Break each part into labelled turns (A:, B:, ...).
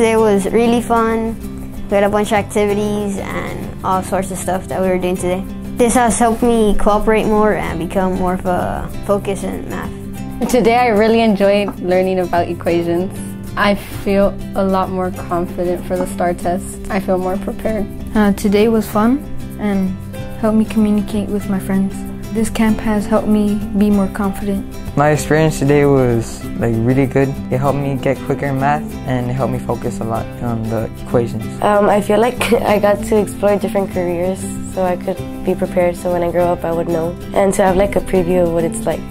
A: today was really fun. We had a bunch of activities and all sorts of stuff that we were doing today. This has helped me cooperate more and become more of a focus in math.
B: Today I really enjoyed learning about equations. I feel a lot more confident for the STAAR test. I feel more prepared.
C: Uh, today was fun and helped me communicate with my friends. This camp has helped me be more confident.
D: My experience today was like really good. It helped me get quicker in math and it helped me focus a lot on the equations.
E: Um, I feel like I got to explore different careers so I could be prepared so when I grow up I would know and to have like a preview of what it's like.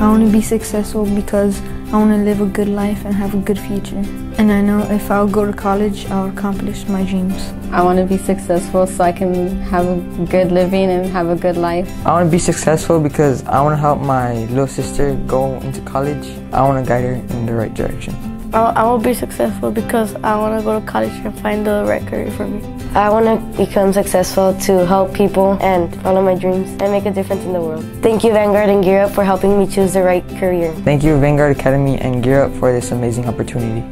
C: I want to be successful because I want to live a good life and have a good future. And I know if I'll go to college, I'll accomplish my dreams.
B: I want to be successful so I can have a good living and have a good life.
D: I want to be successful because I want to help my little sister go into college. I want to guide her in the right direction.
F: I will be successful because I want to go to college and find the right career for me.
E: I want to become successful to help people and follow my dreams and make a difference in the world. Thank you Vanguard and Gear Up for helping me choose the right career.
D: Thank you Vanguard Academy and Gear Up for this amazing opportunity.